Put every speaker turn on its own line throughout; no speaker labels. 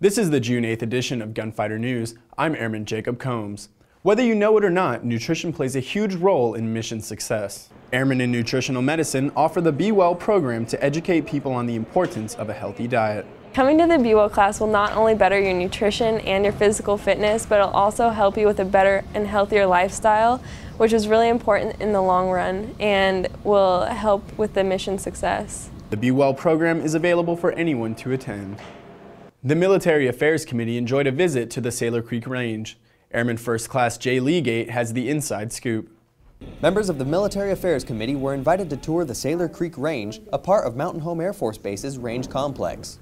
This is the June 8th edition of Gunfighter News. I'm Airman Jacob Combs. Whether you know it or not, nutrition plays a huge role in mission success. Airmen in Nutritional Medicine offer the Be Well program to educate people on the importance of a healthy diet.
Coming to the Be Well class will not only better your nutrition and your physical fitness, but it'll also help you with a better and healthier lifestyle, which is really important in the long run and will help with the mission success.
The Be Well program is available for anyone to attend. The Military Affairs Committee enjoyed a visit to the Saylor Creek Range. Airman First Class Jay Leagate has the inside scoop.
Members of the Military Affairs Committee were invited to tour the Saylor Creek Range, a part of Mountain Home Air Force Base's range complex.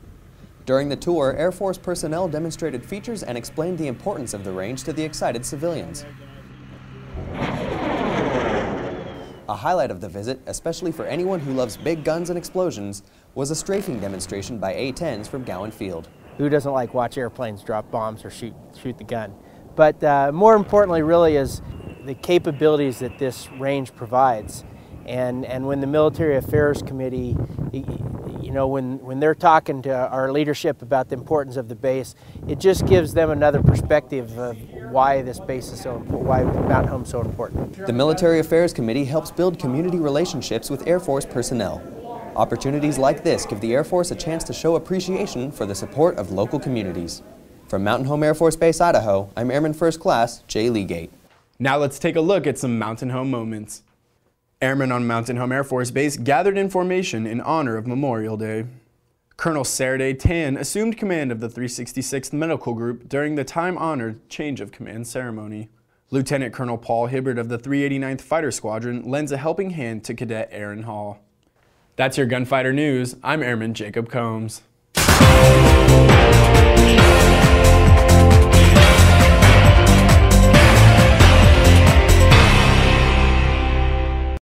During the tour, Air Force personnel demonstrated features and explained the importance of the range to the excited civilians. A highlight of the visit, especially for anyone who loves big guns and explosions, was a strafing demonstration by A-10s from Gowen Field.
Who doesn't like watch airplanes drop bombs or shoot, shoot the gun? But uh, more importantly really is the capabilities that this range provides. And, and when the Military Affairs Committee, you know, when, when they're talking to our leadership about the importance of the base, it just gives them another perspective of why this base is so important, why Mountain Home is so important.
The Military Affairs Committee helps build community relationships with Air Force personnel. Opportunities like this give the Air Force a chance to show appreciation for the support of local communities. From Mountain Home Air Force Base, Idaho, I'm Airman First Class Jay Leagate.
Now let's take a look at some Mountain Home moments. Airmen on Mountain Home Air Force Base gathered in formation in honor of Memorial Day. Colonel Saraday Tan assumed command of the 366th Medical Group during the time-honored change of command ceremony. Lieutenant Colonel Paul Hibbert of the 389th Fighter Squadron lends a helping hand to Cadet Aaron Hall. That's your Gunfighter News. I'm Airman Jacob Combs.